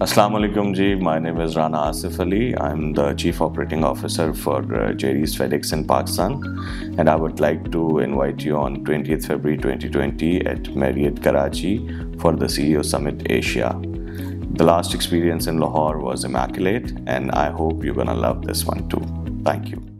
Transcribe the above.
Assalamu alaikum ji, my name is Rana Asif Ali. I'm the Chief Operating Officer for uh, Gerry's FedEx in Pakistan and I would like to invite you on 20th February 2020 at Marriott Karachi for the CEO Summit Asia. The last experience in Lahore was immaculate and I hope you're gonna love this one too. Thank you.